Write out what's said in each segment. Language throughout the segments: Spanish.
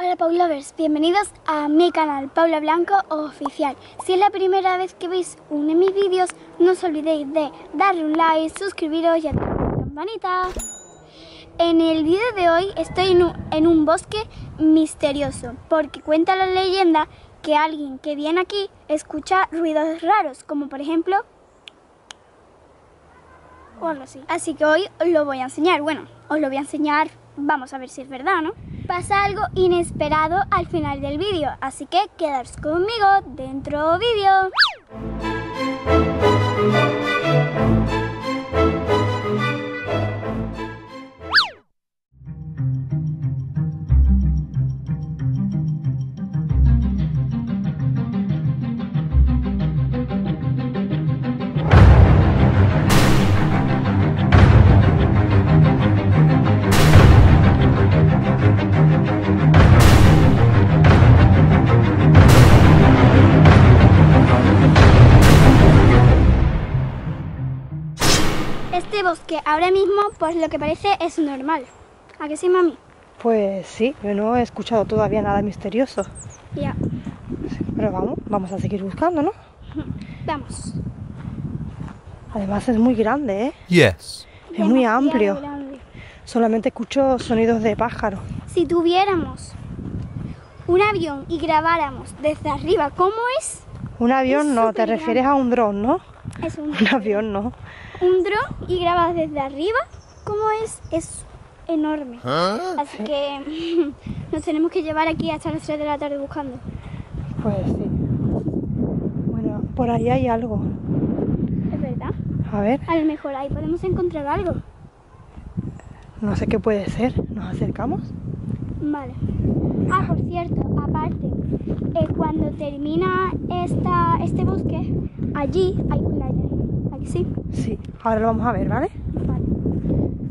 Hola Paulovers, bienvenidos a mi canal Paula Blanco Oficial. Si es la primera vez que veis uno de mis vídeos, no os olvidéis de darle un like, suscribiros y activar la campanita. En el vídeo de hoy estoy en un, bosque misterioso, porque cuenta la leyenda que alguien que viene aquí escucha ruidos raros, como por ejemplo algo así. Así que hoy os lo voy a enseñar. Bueno, os lo voy a enseñar, vamos a ver si es verdad, ¿no? Pasa algo inesperado al final del vídeo, así que quedaros conmigo dentro vídeo. Bosque ahora mismo, pues lo que parece es normal. ¿A qué sí, mami? Pues sí, yo no he escuchado todavía nada misterioso. Ya, Pero vamos, vamos a seguir buscando, ¿no? vamos. Además es muy grande, ¿eh? Yes. Es muy amplio. grande. Solamente escucho sonidos de pájaro. Si tuviéramos un avión y grabáramos desde arriba, ¿cómo es? Un avión Es no, te refieres a un dron, ¿no? Es un, Un avión no. Un dron y grabas desde arriba, ¿cómo es? Es enorme. Así que nos tenemos que llevar aquí hasta las 3 de la tarde buscando. Pues sí. Bueno, por ahí hay algo. ¿Es verdad? A ver, A lo mejor ahí podemos encontrar algo. no sé qué puede ser. ¿Nos acercamos? Vale. Ah, por cierto, aparte, eh, cuando termina esta, este bosque, allí hay playa. ¿Aquí sí? Sí, ahora lo vamos a ver, ¿vale? Vale.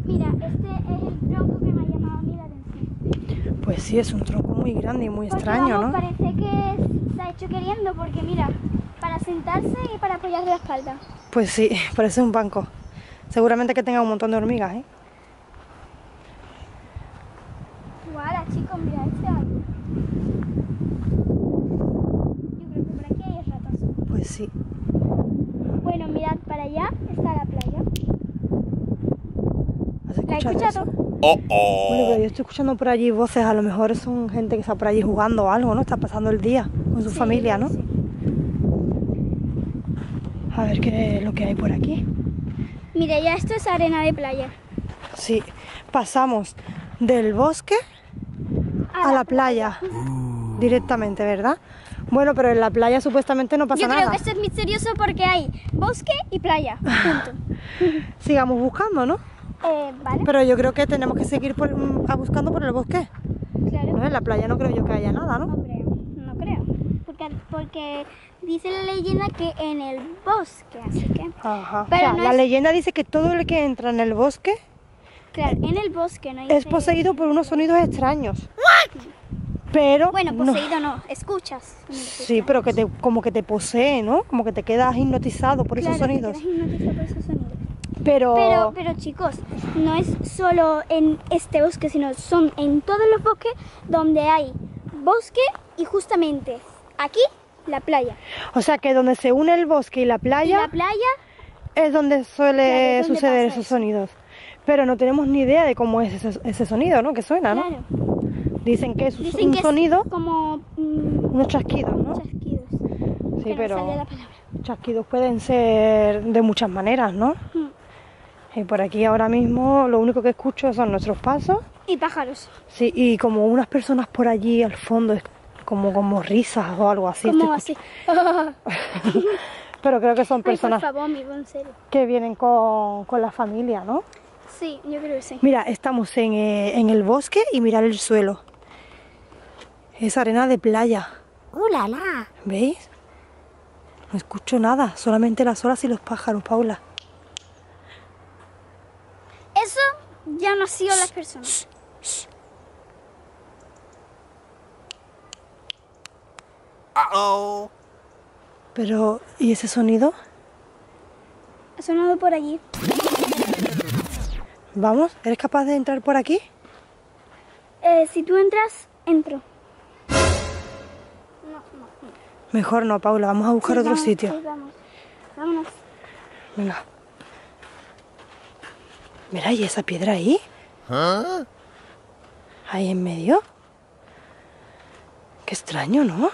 Mira, este es el tronco que me ha llamado a mí la atención. Pues sí, es un tronco muy grande y muy Porque, extraño, vamos, ¿no? Parece que se ha hecho queriendo porque mira, para sentarse y para apoyar la espalda. Pues sí, parece un banco. Seguramente que tenga un montón de hormigas, ¿eh? Guala, chicos, mira este árbol. Yo creo que por aquí hay ratas. Pues sí. Bueno, mirad, para allá está la playa. ¿Has ¿La he escuchado escuchado? eso? Uh Bueno, pero oh. yo estoy escuchando por allí voces, a lo mejor son gente que está por allí jugando o algo, ¿no? Está pasando el día con su Sí, familia, ¿no? sí. A ver qué es lo que hay por aquí. Mira, ya esto es arena de playa. Sí, pasamos del bosque a la playa directamente, ¿verdad? Bueno, pero en la playa supuestamente no pasa Yo creo nada. que esto es misterioso porque hay bosque y playa. Punto. Sigamos buscando, ¿no? Eh, vale, Pero yo creo que tenemos que seguir por- mm, a buscando por el bosque. claro. ¿no? En la playa no creo yo que haya nada, ¿no? Hombre, no creo. Porque, porque dice la leyenda que en el bosque, así que. Ajá. Pero o sea, no la es- leyenda dice que todo el que entra en el bosque Claro, en el bosque no hay. es poseído por unos sonidos extraños. Pero Bueno, no- poseído no, escuchas. Sí, pero que te como que te posee, ¿no? Como que te quedas hipnotizado por Claro, esos te sonidos. quedas hipnotizado por esos sonidos. Pero, Pero, pero chicos, no es solo en este bosque, sino son en todos los bosques donde hay bosque y justamente aquí la playa. o sea que donde se une el bosque y la Y playa la playa, es donde suele Claro, es donde suceder esos eso. sonidos. Pero no tenemos ni idea de cómo es ese, ese sonido, ¿no? Que suena, ¿no? claro. Dicen que es Dicen un que sonido, es como mm, unos chasquidos, ¿no? chasquidos. Sí, que pero la chasquidos pueden ser de muchas maneras, ¿no? Mm. Y por aquí ahora mismo lo único que escucho son nuestros pasos. Y pájaros. Sí, y como unas personas por allí al fondo, como, como risas o algo así. como así. Pero creo que son Ay, por personas favor, amigo, en serio. que vienen con, con la familia, ¿no? Sí, yo creo que sí. Mira, estamos en, eh, en el bosque y mirar el suelo. Es arena de playa, ¡Uh, la, la! ¿veis? No escucho nada, solamente las olas y los pájaros, Paula. Eso ya no ha sido las personas. Uh oh. Pero, ¿y ese sonido? Ha sonado por allí. Vamos, ¿eres capaz de entrar por aquí? Eh, si tú entras, entro. Mejor no, Paula, vamos a buscar Sí, otro vamos, sitio. sí, vamos. Vámonos. Venga. Mira, ¿y esa piedra ahí? Huh? Ahí en medio. Qué extraño, ¿no?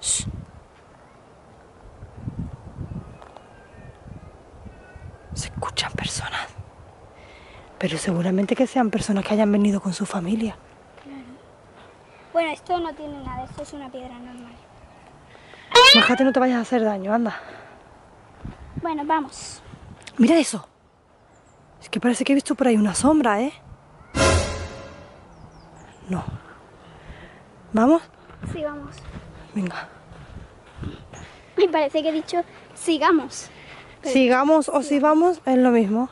Shh. Se escuchan personas. Pero seguramente que sean personas que hayan venido con su familia. Esto no tiene nada, esto es una piedra normal. Bájate, no te vayas a hacer daño, anda. Bueno, vamos. Mira eso. Es que parece que he visto por ahí una sombra, ¿eh? No. ¿Vamos? Sí, vamos. Venga. Me parece que he dicho sigamos. Pero- Sigamos o si vamos, es lo mismo.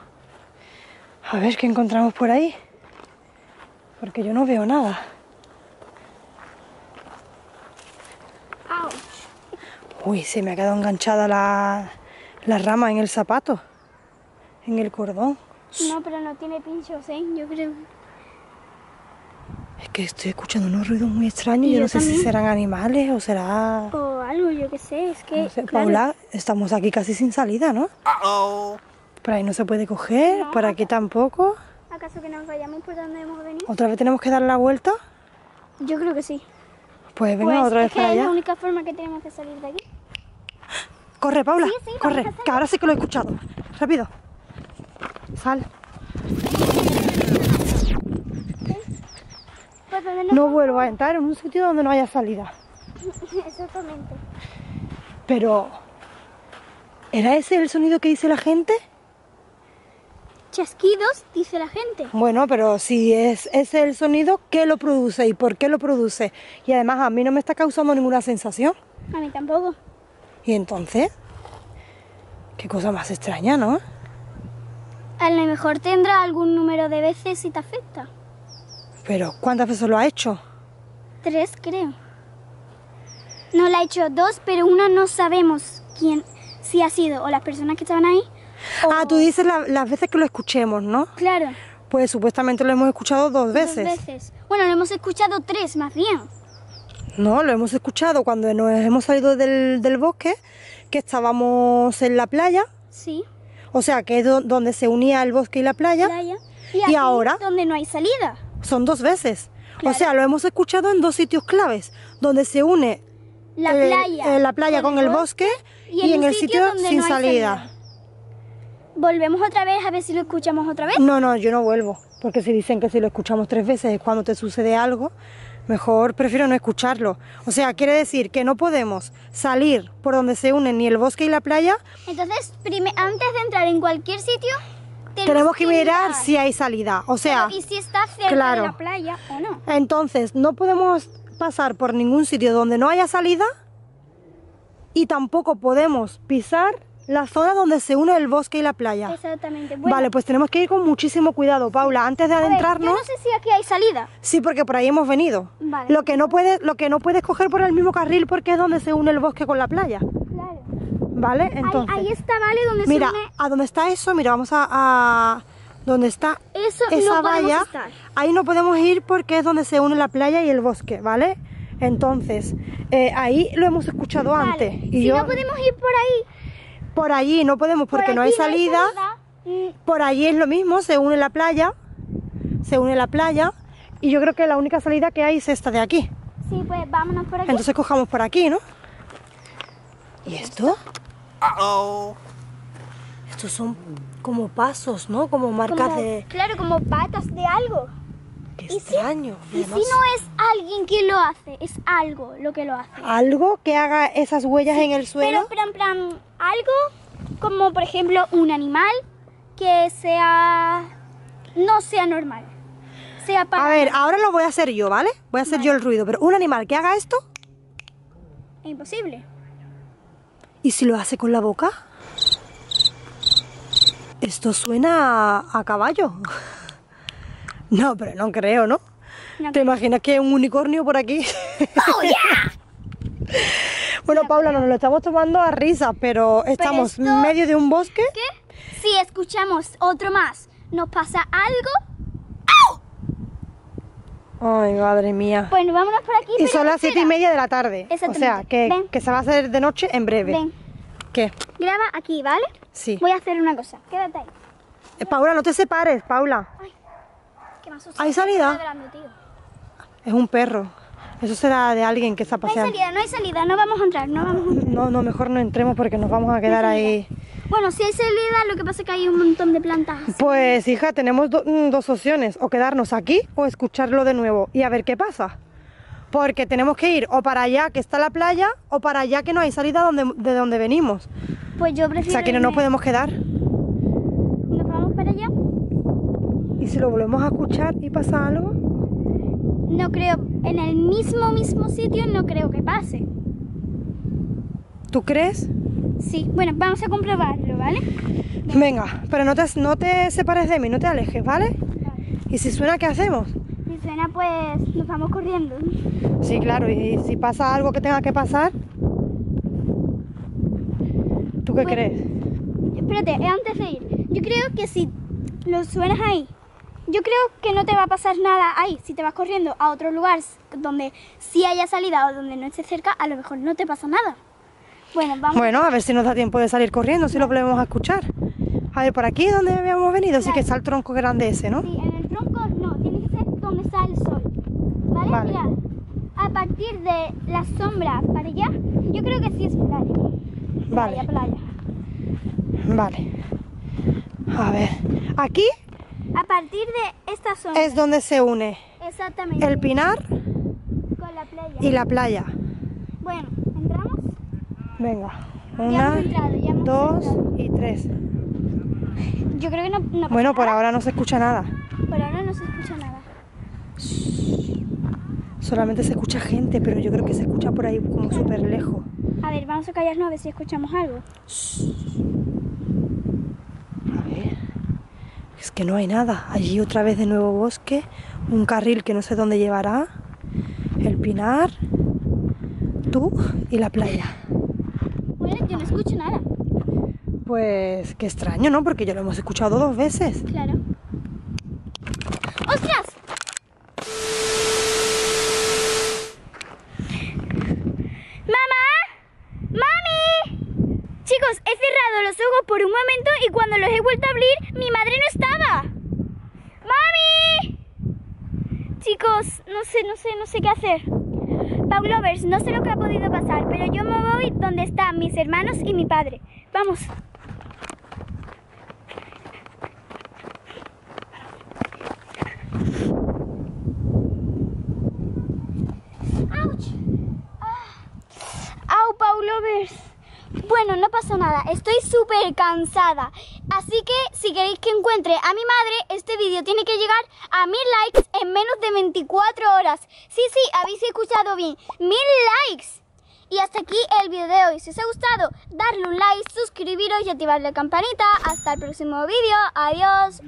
A ver qué encontramos por ahí. Porque yo no veo nada. Uy, se me ha quedado enganchada la, la rama en el zapato. En el cordón. No, pero no tiene pinchos, ¿eh? Yo creo. Es que estoy escuchando unos ruidos muy extraños. Y Yo, yo no sé si serán animales o será... O algo, yo qué sé. Es que. No sé, claro, Paula, estamos aquí casi sin salida, ¿no? Uh-oh. Por ahí no se puede coger, No. por aquí tampoco. ¿Acaso que nos vayamos por donde hemos venido? ¿Otra vez tenemos que dar la vuelta? Yo creo que sí. Pues venga, pues otra es vez que para es la allá. única forma que tenemos de salir de aquí. Corre, Paula, Sí, sí, vamos corre, que ahora sí que lo he escuchado. Rápido. Sal. Pues nos No vuelvo a entrar en un sitio donde no haya salida. Exactamente. Pero... ¿Era ese el sonido que dice la gente? Chasquidos, dice la gente. Bueno, pero si es ese el sonido, ¿qué lo produce y por qué lo produce? Y además a mí no me está causando ninguna sensación. A mí tampoco. Y entonces, qué cosa más extraña, ¿no? A lo mejor tendrá algún número de veces si te afecta. Pero ¿cuántas veces lo ha hecho? Tres, creo. No la ha hecho dos, pero una no sabemos quién, si ha sido o las personas que estaban ahí. o- Ah, tú dices la- las veces que lo escuchemos, ¿no? Claro, Pues supuestamente lo hemos escuchado dos dos veces. veces. Bueno, lo hemos escuchado tres, más bien. No, lo hemos escuchado cuando nos hemos salido del, del bosque, que estábamos en la playa, Sí, o sea, que es do- donde se unía el bosque y la playa, playa. ¿Y aquí, ahora? Donde no hay salida. son dos veces. Claro. O sea, lo hemos escuchado en dos sitios claves, donde se une La el- playa. eh, la playa con, el bosque y, en el sitio, sin no hay salida. Volvemos otra vez a ver si lo escuchamos otra vez. No, no, yo no vuelvo, porque si dicen que si lo escuchamos tres veces es cuando te sucede algo, mejor prefiero no escucharlo. O sea, quiere decir que no podemos salir por donde se unen ni el bosque y la playa, Entonces, antes de entrar en cualquier sitio, tenemos que mirar si hay salida. O sea, y si está cerca claro. de la playa o no. entonces no podemos pasar por ningún sitio donde no haya salida y tampoco podemos pisar la zona donde se une el bosque y la playa. Exactamente. Bueno, Vale, pues tenemos que ir con muchísimo cuidado, Paula, antes de a ver, adentrarnos. yo no sé si aquí hay salida. Sí, porque por ahí hemos venido. Vale. Lo que no puedes, lo que no puedes coger por el mismo carril porque es donde se une el bosque con la playa, Claro. ¿vale? Entonces, ahí está, ¿vale? Donde mira, se une... a dónde está eso, mira, vamos a, a donde está Eso esa no valla. estar. Ahí no podemos ir porque es donde se une la playa y el bosque, ¿vale? Entonces, eh, ahí lo hemos escuchado Vale. antes y si yo no podemos ir por ahí, por allí no podemos porque por no hay salida. salida, Por allí es lo mismo, se une la playa, se une la playa y yo creo que la única salida que hay es esta de aquí. mm, Sí, pues vámonos por aquí. Entonces cojamos por aquí, ¿no? ¿Y esto? Uh-oh. Estos son como pasos, ¿no? Como marcas Como- de... Claro, como patas de algo. Qué ¿Y si- extraño. Y si además. no es alguien quien lo hace, es algo lo que lo hace. Algo que haga esas huellas en el suelo. Pero, pero en plan, algo como por ejemplo un animal que sea. no sea normal. Sea para. A ver, ahora lo voy a hacer yo, ¿vale? Voy a hacer Vale. yo el ruido, pero un animal que haga esto, Es imposible. ¿y si lo hace con la boca? Esto suena a, a caballo. No, pero no creo, ¿no? No ¿Te imaginas que hay un unicornio por aquí? ¡Oh, yeah! bueno, Paula, nos lo estamos tomando a risa, pero estamos esto- en medio de un bosque. ¿Qué? Si escuchamos otro más, nos pasa algo. Ay, madre mía. Bueno, vámonos por aquí. Y son las siete y media de la tarde. O sea, que, que se va a hacer de noche en breve. Ven, ¿Qué? graba aquí, ¿vale? Sí. Voy a hacer una cosa. Quédate ahí. Eh, Paula, no te separes, Paula. Asusta. ¿Hay salida? Es un perro. Eso será de alguien que está No hay paseando. salida, no hay salida. No vamos a entrar, no vamos a entrar. No, no, mejor no entremos porque nos vamos a quedar ahí. Bueno, si hay salida, lo que pasa es que hay un montón de plantas. Pues hija, tenemos do- mm, dos opciones, o quedarnos aquí o escucharlo de nuevo y a ver qué pasa. Porque tenemos que ir o para allá que está la playa o para allá que no hay salida donde, de donde venimos. Pues yo O prefiero. sea que no nos podemos quedar. ¿Nos vamos para allá? ¿Y si lo volvemos a escuchar y pasa algo? No creo. En el mismo, mismo sitio no creo que pase. ¿Tú crees? Sí, bueno, vamos a comprobarlo, ¿vale? Venga, pero no te, no te separes de mí, no te alejes, ¿vale? ¿Y si suena, qué hacemos? Si suena, pues nos vamos corriendo. Sí, claro, y si pasa algo que tenga que pasar, ¿tú qué Bueno. crees? Espérate, antes de ir, yo creo que si lo suenas ahí, yo creo que no te va a pasar nada ahí. Si te vas corriendo a otro lugar donde sí haya salida o donde no esté cerca, a lo mejor no te pasa nada. Bueno, vamos. Bueno, a ver si nos da tiempo de salir corriendo, si lo volvemos a escuchar. A ver, por aquí es donde habíamos venido, sí que está el tronco grande ese, ¿no? Sí, en el tronco no, tiene que ser donde está el sol. ¿Vale? Vale. Mira, a partir de la sombra para allá, yo creo que sí es playa. Vale. Playa, playa. Vale. A ver, aquí A partir de esta sombra. es donde se une Exactamente. el pinar Con la playa. y la playa. Bueno, ¿entramos? Venga, Ya una, hemos entrado, dos entrado. y tres. Yo creo que no, Bueno, por nada. ahora no se escucha nada. Por ahora no se escucha nada. Solamente se escucha gente, pero yo creo que se escucha por ahí como súper lejos. A ver, vamos a callarnos a ver si escuchamos algo. A ver. Es que no hay nada. Allí otra vez de nuevo bosque, un carril que no sé dónde llevará, el pinar, tú y la playa. Bueno, yo no escucho nada. Pues qué extraño, ¿no? Porque ya lo hemos escuchado dos veces. Claro. ¡Ostras! ¡Mamá! ¡Mami! Chicos, he cerrado los ojos por un momento y cuando los he vuelto a abrir, mi madre no estaba. ¡Mami! Chicos, no sé, no sé, no sé qué hacer. Paulovers, no sé lo que ha podido pasar, pero yo me voy donde están mis hermanos y mi padre. Vamos. Ah. Bueno, no pasa nada, estoy súper cansada. Así que si queréis que encuentre a mi madre, este vídeo tiene que llegar a mil likes en menos de 24 horas. Sí, sí, habéis escuchado bien, mil likes. Y hasta aquí el vídeo de hoy. Si os ha gustado, darle un like, suscribiros y activar la campanita. Hasta el próximo vídeo. Adiós.